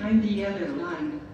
I'm the other line.